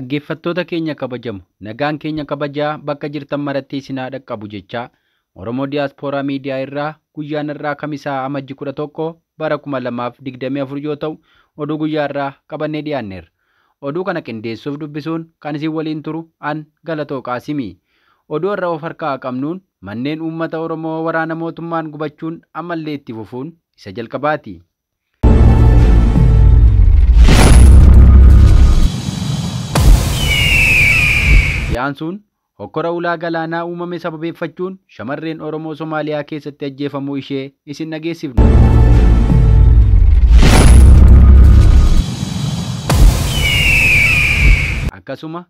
Dhaggeeffattoota keenya kabajamu nagaan keenya kabajaa bakka jirtan maratti isin haa dhaqqabu jechaa Oromoo Diyaaspooraa Miidiyaa irraa guyyaan irraa kamisaa amajji kudha tokko bara kuma lamaaf digdamii afur yoo ta'u oduu guyyaa irraa qabannee dhiyaanneerra. Oduu kana qindeessuuf dubbisuun kan isin waliin turu an Galatoo Qaasimii. Oduu irra of harkaa qabnuun manneen uummata Oromoo waraana mootummaan gubachuun ammallee itti fufuun isa jalqabaati. Dhiyaansuun hokkora ulaa galaanaa uumame sababeeffachuun shamarreen Oromoo Somaaliyaa keessatti ajjeefamuu ishee isin dhageessifna. Akkasuma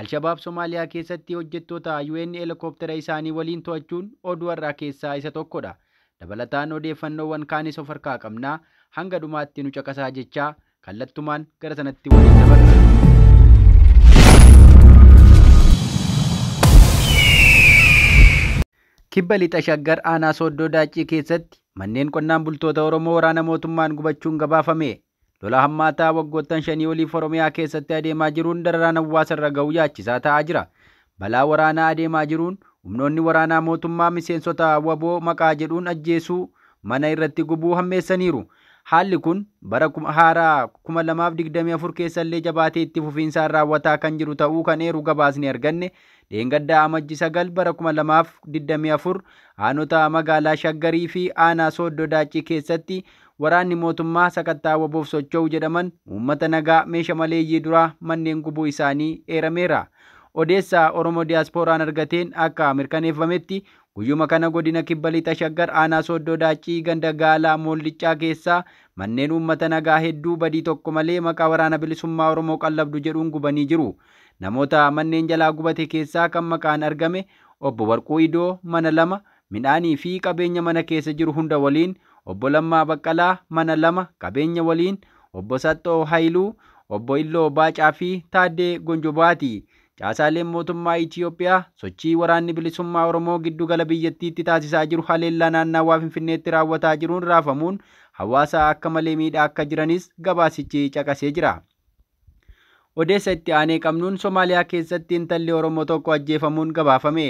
Alshabaab Somaaliyaa keessatti hojjettoota UN helikooftera isaanii waliin to'achuun oduu har'aa keessaa isa tokkodha. Dabalataan odeeffannoowwan kaanis of harkaa qabnaa hanga dhumaatti nu caqasaa jechaa kallattumaan gara sanatti waliin dabarra. Kibba lixa shaggar aanaa sooddoo daacii keessatti manneen qonnaan bultoota Oromoo waraana mootummaan gubachuun gabaafame. Lola hammaataa waggoottan shanii oliif Oromiyaa keessatti adeemaa jiruun dararaan hawaasa irra ga'uu yaachisaa ta'aa jira. Balaa waraanaa adeemaa jiruun humnoonni waraanaa mootummaa miseensota waboo maqaa jedhuun ajjeesuu mana irratti gubuu hammeessaniiru. Haalli kun bara haaraa kuma lamaaf digdamii afur keessallee jabaatee itti fufiinsaan raawwataa kan jiru ta'uu kan eeru gabaasni arganne dheengaddaa amajji sagal bara kuma lamaaf digdamii afur aanota magaalaa shaggarii fi aanaa sooddoo daacii keessatti waraanni mootummaa sakattaa waboof socho'u jedhaman uummata nagaa meesha maleeyyii duraa manneen gubuu isaanii eerameera. Odeessaa Oromoo Diyaaspooraan argateen akka mirkaneeffametti guyyuma kana godina kibba lixa shaggar aanaa sooddoo daacii ganda gaalaa moollichaa keessaa manneen uummata nagaa hedduu badii tokko malee maqaa waraana bilisummaa Oromoo qallabdu jedhuun gubanii jiru. Namoota manneen jalaa gubate keessaa kan maqaan argame obbo Warquu Idoo mana lama midhaanii fi qabeenya mana keessa jiru hunda waliin obbo Lammaa Baqqalaa mana lama qabeenya waliin obbo Saxxoo Haayiluu obbo Illoo Baacaa fi Taaddee Gonjobaati. Caasaaleen mootummaa Itiyoophiyaa sochii waraanni bilisummaa Oromoo giddu gala biyyattiitti taasisaa jiru haleellaa naannawaa Finfinneetti raawwataa jiruun raafamuun hawaasa akka malee miidhaa akka jiranis gabaasichi caqasee jira. Odeessa itti aanee qabnuun Somaaliyaa keessatti intalli Oromoo tokko ajjeefamuun gabaafame.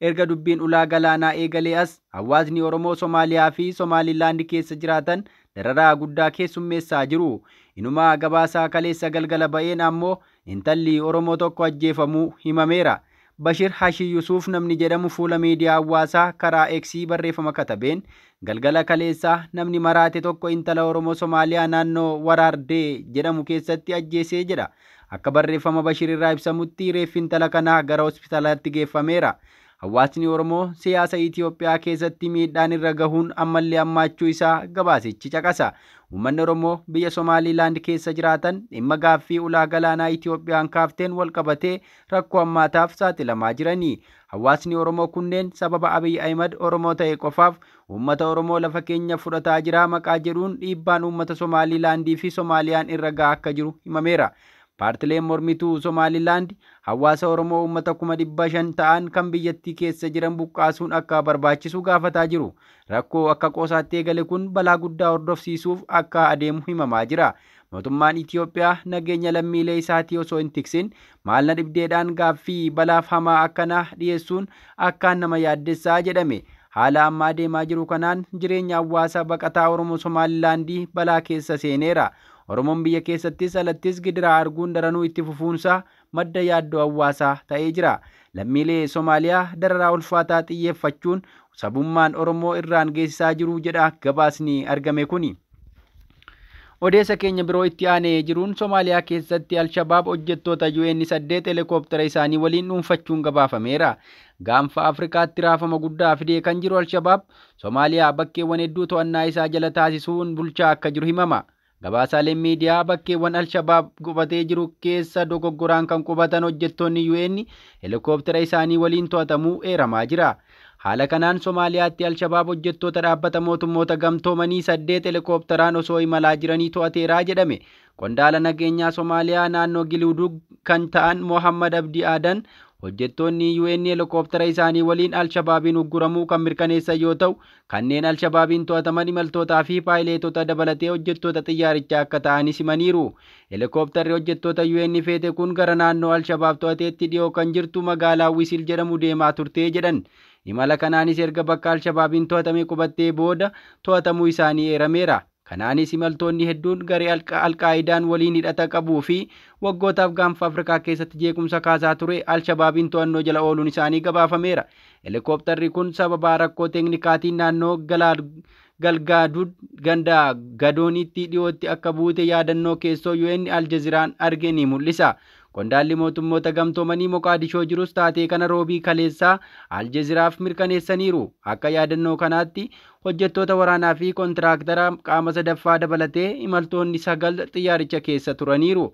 Erga dubbiin ulaa galaanaa eegalee as hawaasni Oromoo Somaaliyaa fi Somaalilaand keessa jiraatan dararaa guddaa keessummeessaa jiru. Inumaa gabaasaa kaleessa galgala ba'een ammoo intalli Oromoo tokko ajjeefamuu himameera. Bashir Hashii Yusuuf namni jedhamu fuula miidiyaa hawaasaa karaa Eksii barreeffama katabeen galgala kaleessaa namni maraate tokko intala Oromoo Somaaliyaa naannoo Waraardee jedhamu keessatti ajjeesee jedha. Akka barreeffama Bashir irraa ibsamutti reeffi intala kanaa gara hospitaalaatti geeffameera. Hawaasni Oromoo siyaasa Itiyoophiyaa keessatti miidhaan irra gahuun ammallee hammaachuu isaa gabaasichi caqasa. Uummanni Oromoo biyya Somaalilaand keessa jiraatan dhimma gaaffii ulaa galaanaa Itiyoophiyaan kaafteen wal qabatee rakkoo hammaataaf saaxilamaa jiranii. Hawaasni Oromoo kunneen sababa Abiy Ahimad Oromoo ta'e qofaaf uummata Oromoo lafa keenya fudhataa jira maqaa jedhuun dhiibbaan uummata Somaalilaandii fi Somaaliyaan irra gahaa akka jiru himameera. Paartileen mormituu Somaalilaand hawaasa Oromoo uummata kuma dhibba shan ta'an kan biyyattii keessa jiran buqqaasuun akka barbaachisu gaafataa jiru. Rakkoo akka qoosaatti eegale kun balaa guddaa hordofsiisuuf akka adeemu himamaa jira. Mootummaan Itiyoophiyaa nageenya lammiilee isaatii osoo hin tiksin maalna dhibdeedhaan gaaffii balaaf hamaa akkanaa dhiyeessuun akkaan nama yaaddessaa jedhame. Haala amma adeemaa jiru kanaan jireenya hawaasa baqataa Oromoo Somaalilaandii balaa keessa seeneera. Oromoon biyya keessattis alattis gidiraa arguun daranuu itti fufuunsaa madda yaaddoo hawaasaa ta'ee jira. Lammiilee Somaaliyaa dararaa ulfaataa xiyyeeffachuun sabummaan Oromoo irraan geessisaa jiru jedha gabaasni argame kuni. Odeessa keenya biroo itti aanee jiruun Somaaliyaa keessatti Alshabaab hojjettoota UN saddeet helikooftera isaanii waliin dhuunfachuun gabaafameera. Gaanfa Afrikaatti raafama guddaa fidee kan jiru Alshabaab Somaaliyaa bakkeewwan hedduu to'annaa isaa jala taasisuun bulchaa akka jiru himama. Gabaasaaleen miidiyaa bakkeewwan Alshabaab qubatee jiru keessa dogoggoraan kan qubatan hojjettoonni UN helikooftera isaanii waliin to'atamuu eeramaa jira. Haala kanaan Somaaliyaatti Alshabaab hojjettoota dhaabbata mootummoota gamtoomanii saddeet helikoophteraan osoo imalaa jiranii to'ateeraa jedhame. Qondaala nageenyaa Somaaliyaa naannoo Giludug kan ta'an Mohammad Abdii Aadan hojjettoonni UN helikooftara isaanii waliin Alshabaabiin ugguramuu kan mirkaneessan yoo ta'u, kanneen Alshabaabiin to'ataman imaltootaa fi paayileetota dabalatee hojjettoota xiyyaarichaa akka ta'anis himaniiru. Helikoophtarri hojjettoota UN feete kun gara naannoo Alshabaab to'ateetti dhiyoo kan jirtu magaalaa Wisil jedhamu deemaa turte jedhan. Imala kanaanis erga bakka Alshabaabiin to'atame qubattee booda to'atamuu isaanii eerameera. Kanaanis imaltoonni hedduun garee alqaayidaan waliin hidhata qabuu fi waggootaaf gaanfa Afrikaa keessatti jeequmsa kaasaa ture Alshabaabiin to'annoo jala ooluun isaanii gabaafameera. Helikoophtarri kun sababa rakkoo teeknikaatiin naannoo galgaadud ganda gadoonitti dhiyootti akka buute yaadannoo keessoo UN Aljaziraan arge ni mul'isa. Qondaalli mootummoota gamtoomanii Moqaadishoo jirus taatee kana roobii kaleessaa Aljaziraaf mirkaneessaniiru. Akka yaadannoo kanaatti hojjettoota waraanaa fi kontiraaktara qaama sadaffaa dabalatee imaltoonni sagal xiyyaaricha keessa turaniiru.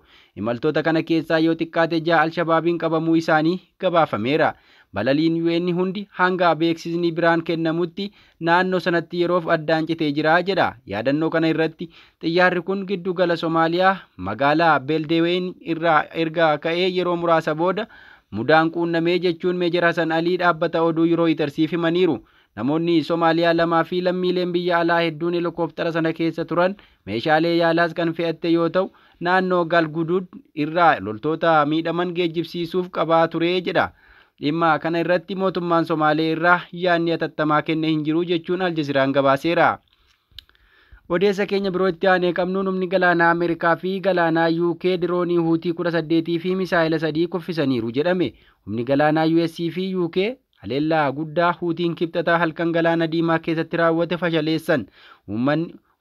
Imaltoota kana keessaa yoo xiqqaate ja'a Alshabaabiin qabamuu isaanii gabaafameera. Balaliin UN hundi hanga beeksisni biraan kennamutti naannoo sanatti yeroof addaan citee jira jedha. Yaadannoo kana irratti xiyyaarri kun giddu gala Somaaliyaa magaalaa Beeldeween irraa erga ka'ee yeroo muraasa booda mudaan quunnamee jechuun Meejar Hasan Alii dhaabbata oduu yeroo itarsiif himaniiru. Namoonni Somaaliyaa lamaa fi lammiileen biyya alaa hedduun helikooftara sana keessa turan meeshaalee yaalaas kan fe'atte yoo ta'u naannoo Galgudud irraa loltoota miidhaman geejjibsiisuuf qabaa ture jedha. Dhimma kana irratti mootummaan Somaalee irraa yaadni hatattamaa kenne hin jiru jechuun Aljaziraan gabaaseera. Odeessa keenya biroo itti aanee qabnu humni galaanaa Ameerikaa fi galaanaa UK diroonii huutii kudha saddeetii fi misaayila sadii kuffisaniiru jedhame. Humni galaanaa US fi UK haleellaa guddaa huutiin kibxataa halkan galaana diimaa keessatti raawwate fashaleessan.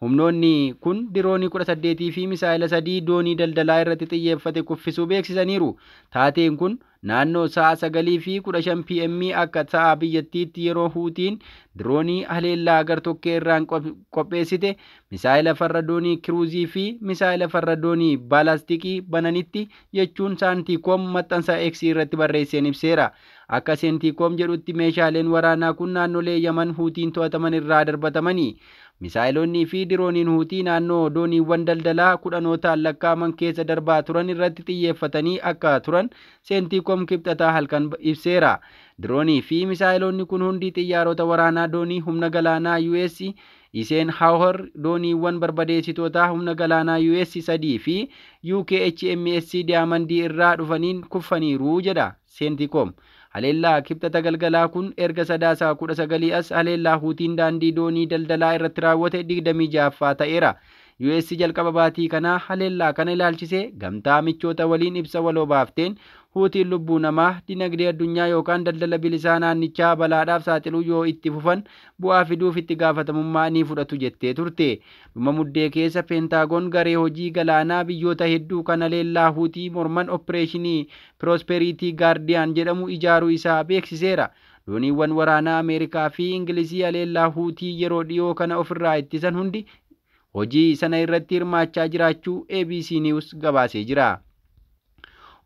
Humnoonni kun diroonii kudha saddeetii fi misaayila sadii doonii daldalaa irratti xiyyeeffate kuffisuu beeksisaniiru. Taateen kun naannoo sa'a sagalii fi kudha shan pm akka sa'a biyyattiitti yeroo huutiin diroonii haleellaa gartokkee irraan qopheessite misaayila farra doonii kiruuzii fi misaayila farra doonii baalaastikii bananitti jechuun saantiikoom maxxansa eeksii irratti barreesseen ibseera. Akka seentiikoom jedhutti meeshaaleen waraanaa kun naannolee yaman huutiin to'ataman irraa darbatamanii. Misaayilonnii fi dirooniin huutii naannoo dooniiwwan daldalaa kudhanootaan lakkaa'aman keessa darbaa turan irratti xiyyeeffatanii akka turan seentiikoom kibxataa halkan ibseera. Diroonii fi misaayilonni kun hundi xiyyaarota waraanaa doonii humna galaanaa US iseen hawar dooniiwwan barbadeessitootaa humna galaanaa US sadii fi UK HMS Diyaamandii irraa dhufaniin kuffaniiru jedha seentiikoom. Haleellaa kibxata galgalaa kun erga sadaasaa kudha sagalii as haleellaa huutiin daandii doonii daldalaa irratti raawwate digdamii ja'affaa ta'eera. US jalqaba baatii kanaa haleellaa kana ilaalchisee gamtaa michoota waliin ibsa waloo baafteen huutiin lubbuu namaa dinagdee addunyaa yookaan daldala bilisaa naannichaa balaadhaaf saaxiluu yoo itti fufan bu'aa fiduuf itti gaafatamummaa ni fudhatu jettee turte. Dhuma muddee keessa peentaagoon garee hojii galaanaa biyyoota hedduu kan haleellaa huutii morman opereeshinii piroosperiitii gaardiyaan jedhamu ijaaruu isaa beeksiseera. Dooniiwwan waraanaa Ameerikaa fi Ingilizii haleellaa huutii yeroo dhiyoo kana ofirraa ittisan hundi hojii sana irratti hirmaachaa jiraachuu ABC News gabaasee jira.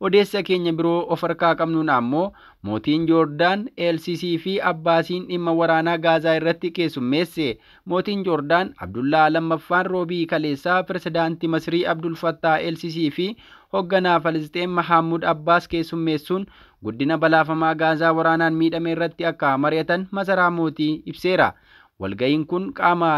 Odeessa keenya biroo of harkaa qabnuun ammoo mootiin Joordaan LCC fi Abbaasiin dhimma waraanaa Gaazaa irratti keessummeesse. Mootiin Joordaan Abdullaa lammaffaan roobii kaleessaa pirezidaantii Masrii Abdul Fattah LCC fi hoogganaa Falisxeen Mahammud Abbaas keessummeessuun guddina balaafamaa Gaazaa waraanaan miidhame irratti akka mari'atan masaraa mootii ibseera. Walga'iin kun qaama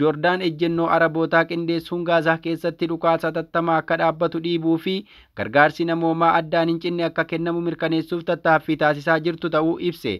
Joordaan ejjennoo Arabootaa qindeessuun Gaazaa keessatti dhukaasa tattamaa akka dhaabbatu dhiibuu fi gargaarsi namoomaa addaan hin cinne akka kennamu mirkaneessuuf tattaaffii taasisaa jirtu ta'uu ibse.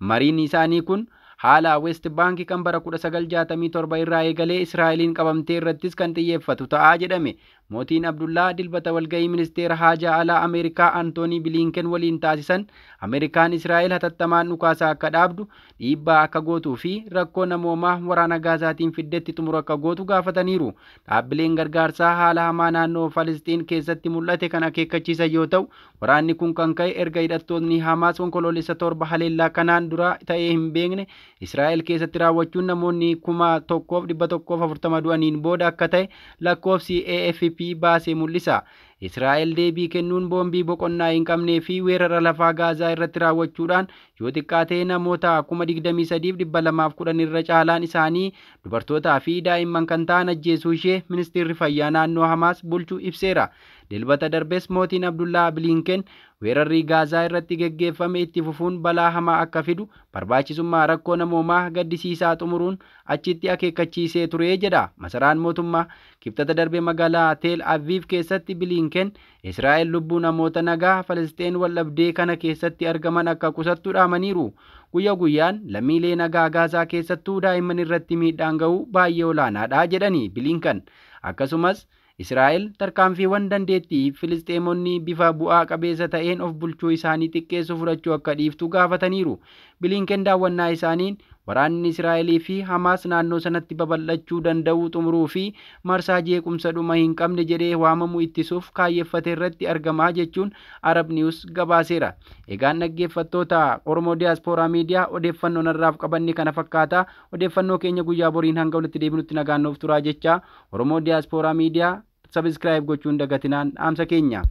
Mariin isaanii kun haala West Bank kan bara 1967 irraa eegalee Israa'eliin qabamtee irrattis kan xiyyeeffatu ta'aa jedhame. Mootiin Abdullaa dilbata walga'ii ministeera haajaa alaa Ameerikaa Antoonii Biliinken waliin taasisan Ameerikaan Israa'el hatattamaan dhukaasaa akka dhaabdu dhiibbaa akka gootuu fi rakkoo namoomaa waraana Gaazaatiin fiddetti xumura akka gootu gaafataniiru. Dhaabbileen gargaarsaa haala hamaa naannoo Falisxiin keessatti mul'ate kan akeekkachiisan yoo ta'u waraanni kun kan ka'e erga hidhattoonni Hamaas onkoloolessa torba haleellaa kanaan dura ta'ee hin beekne Israa'el keessatti raawwachuun namoonni kuma tokkoof dhibba tokkoof afurtama du'aniin booda akka ta'e lakkoofsi AFP baasee mul'isa. Israa'el deebii kennuun boombii boqonnaa hin qabnee fi weerara lafaa Gaazaa irratti raawwachuudhaan yoo xiqqaatee namoota kuma digdamii sadiif dhibba lamaaf kudhan irra caalaan isaanii dubartootaa fi daa'imman kan ta'an ajjeesuu ishee ministeerri fayyaa naannoo Hamaas bulchuu ibseera. Dilbata darbes mootiin Abdullaa Biliinken weerarrii gaazaa irratti geggeeffame itti fufuun balaa hamaa akka fidu barbaachisummaa rakkoo namoomaa gaddisiisaa xumuruun achitti akeekkachiisee ture jedha. Masaraan mootummaa kibxata darbe magaalaa teel aviv keessatti biliinken israa'el lubbuu namoota nagaa falasxeen waldhabdee kana keessatti argaman akka qusattu dhaamaniiru. Guyya guyyaan lammiilee nagaa gaazaa keessattuu daa'imman irratti miidhaan ga'uu baay'ee olaanaadha jedhani biliinkan akkasumas Israa'el tarkaanfiiwwan dandeettii Filisxeemonni bifa bu'aa qabeessa ta'een of bulchuu isaanii xiqqeessu fudhachuu akka dhiiftu gaafataniiru. Biliinken daawwannaa isaaniin waraanni Israa'elii fi Hamaas naannoo sanatti babal'achuu danda'u xumuruu fi marsaa jeequmsa dhuma hin qabne jedhee waamamu ittisuuf kaayyeffate irratti argamaa jechuun Arab News gabaaseera. Egaan dhaggeeffattoota Oromoo Diyaaspooraa Miidiyaa odeeffannoo narraaf qabanne kana fakkaata. Odeeffannoo keenya guyyaa boriin hanga walitti deebinutti nagaan nuuf turaa jecha Oromoo Diyaaspooraa Miidiyaa sabiskiraayib gochuun dagatinaan dhaamsa keenya.